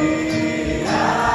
Happy